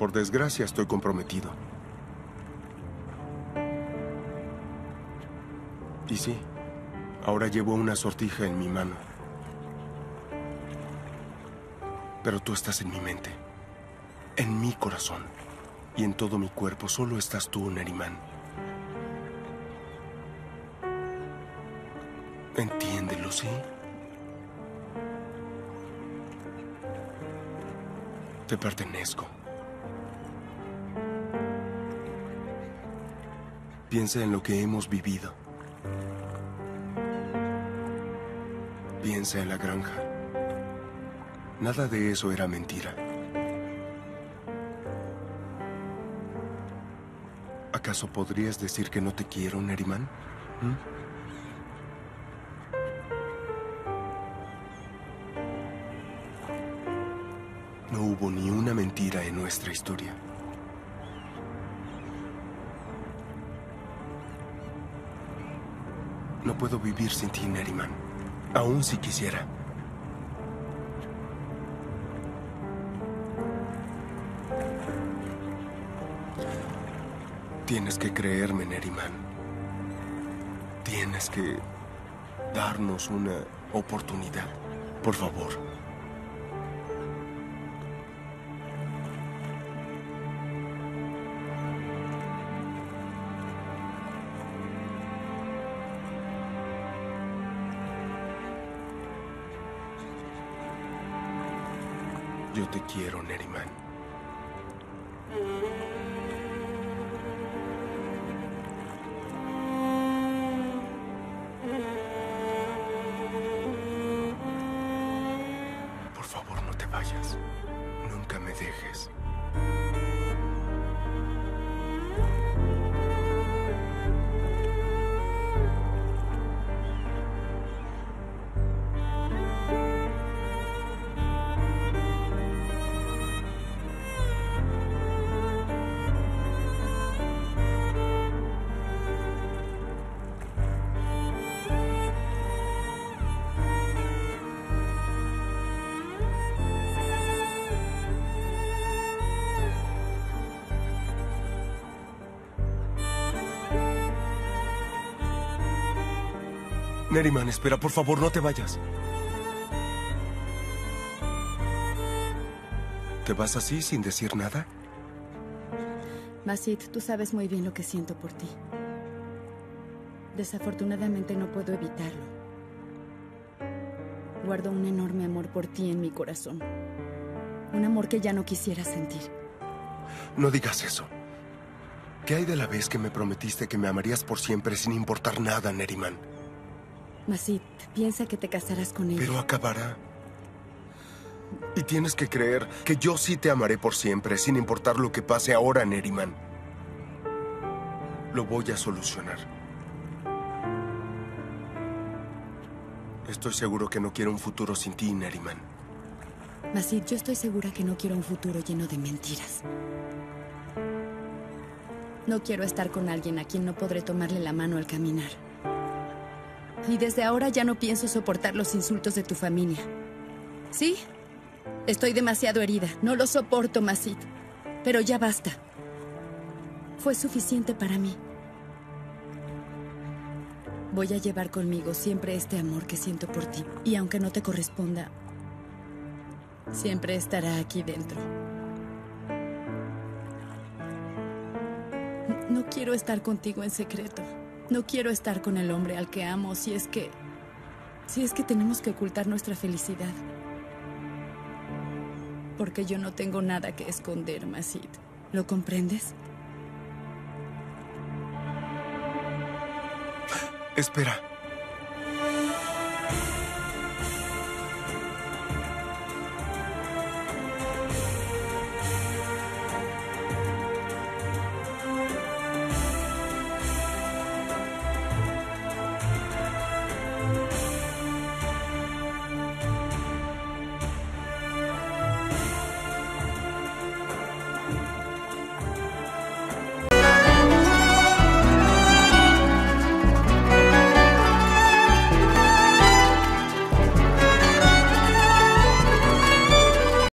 Por desgracia, estoy comprometido. Y sí, ahora llevo una sortija en mi mano. Pero tú estás en mi mente, en mi corazón y en todo mi cuerpo. Solo estás tú, Neriman. Entiéndelo, ¿sí? Te pertenezco. Piensa en lo que hemos vivido. Piensa en la granja. Nada de eso era mentira. ¿Acaso podrías decir que no te quiero, Neriman? ¿Mm? No hubo ni una mentira en nuestra historia. No puedo vivir sin ti, Neriman. Aún si quisiera. Tienes que creerme, Neriman. Tienes que darnos una oportunidad. Por favor. Yo te quiero, Neriman. Por favor, no te vayas. Nunca me dejes. Neriman, espera, por favor, no te vayas. ¿Te vas así sin decir nada? Masid, tú sabes muy bien lo que siento por ti. Desafortunadamente no puedo evitarlo. Guardo un enorme amor por ti en mi corazón. Un amor que ya no quisiera sentir. No digas eso. ¿Qué hay de la vez que me prometiste que me amarías por siempre sin importar nada, Neriman? Masid, piensa que te casarás con ella. Pero acabará. Y tienes que creer que yo sí te amaré por siempre, sin importar lo que pase ahora, Neriman. Lo voy a solucionar. Estoy seguro que no quiero un futuro sin ti, Neriman. Masid, yo estoy segura que no quiero un futuro lleno de mentiras. No quiero estar con alguien a quien no podré tomarle la mano al caminar. Y desde ahora ya no pienso soportar los insultos de tu familia. Sí, estoy demasiado herida. No lo soporto, Masid. Pero ya basta. Fue suficiente para mí. Voy a llevar conmigo siempre este amor que siento por ti. Y aunque no te corresponda, siempre estará aquí dentro. No quiero estar contigo en secreto. No quiero estar con el hombre al que amo si es que... Si es que tenemos que ocultar nuestra felicidad. Porque yo no tengo nada que esconder, Masid. ¿Lo comprendes? Espera.